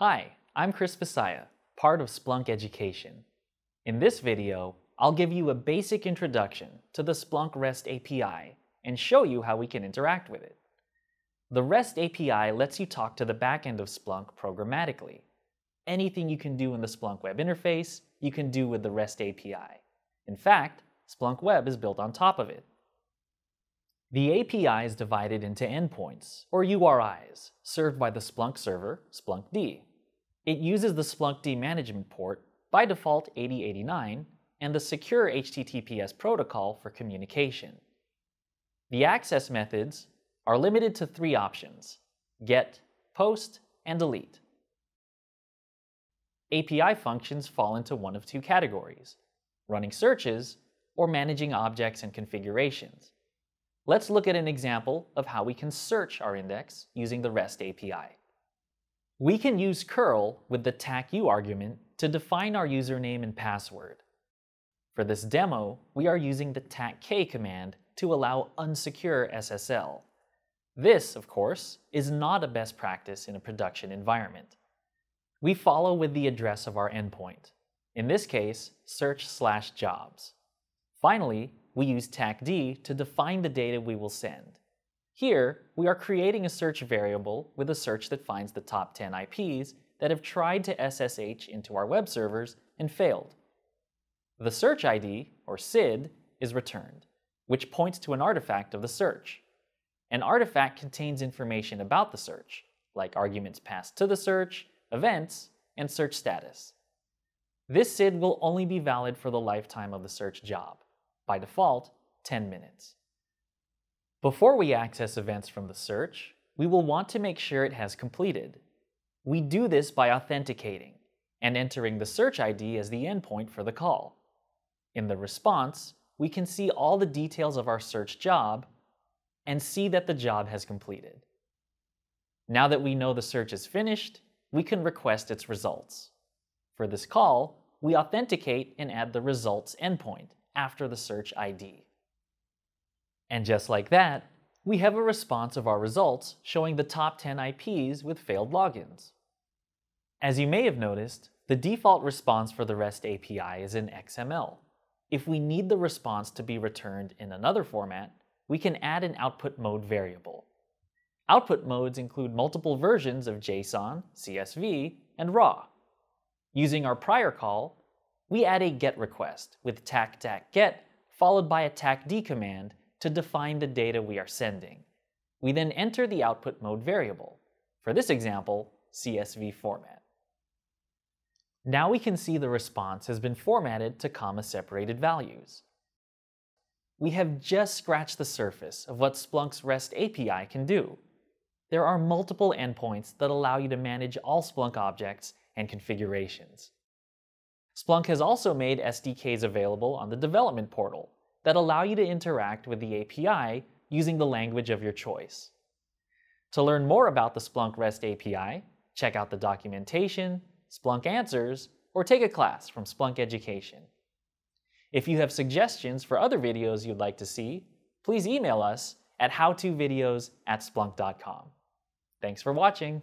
Hi, I'm Chris Visaya, part of Splunk Education. In this video, I'll give you a basic introduction to the Splunk REST API and show you how we can interact with it. The REST API lets you talk to the backend of Splunk programmatically. Anything you can do in the Splunk web interface, you can do with the REST API. In fact, Splunk Web is built on top of it. The API is divided into endpoints, or URIs, served by the Splunk server, Splunkd. It uses the Splunkd management port, by default 8089, and the secure HTTPS protocol for communication. The access methods are limited to three options, get, post, and delete. API functions fall into one of two categories, running searches or managing objects and configurations. Let's look at an example of how we can search our index using the REST API. We can use curl with the TACU argument to define our username and password. For this demo, we are using the TACK command to allow unsecure SSL. This, of course, is not a best practice in a production environment. We follow with the address of our endpoint, in this case, search slash jobs. Finally, we use TACD to define the data we will send. Here, we are creating a search variable with a search that finds the top 10 IPs that have tried to SSH into our web servers and failed. The search ID, or SID, is returned, which points to an artifact of the search. An artifact contains information about the search, like arguments passed to the search, events, and search status. This SID will only be valid for the lifetime of the search job by default, 10 minutes. Before we access events from the search, we will want to make sure it has completed. We do this by authenticating and entering the search ID as the endpoint for the call. In the response, we can see all the details of our search job and see that the job has completed. Now that we know the search is finished, we can request its results. For this call, we authenticate and add the results endpoint after the search ID. And just like that, we have a response of our results showing the top 10 IPs with failed logins. As you may have noticed, the default response for the REST API is in XML. If we need the response to be returned in another format, we can add an output mode variable. Output modes include multiple versions of JSON, CSV, and RAW. Using our prior call, we add a GET request with tac tac get followed by a tacd command to define the data we are sending. We then enter the output mode variable, for this example, CSV format. Now we can see the response has been formatted to comma-separated values. We have just scratched the surface of what Splunk's REST API can do. There are multiple endpoints that allow you to manage all Splunk objects and configurations. Splunk has also made SDKs available on the development portal that allow you to interact with the API using the language of your choice. To learn more about the Splunk REST API, check out the documentation, Splunk Answers, or take a class from Splunk Education. If you have suggestions for other videos you'd like to see, please email us at howtovideos at splunk.com. Thanks for watching.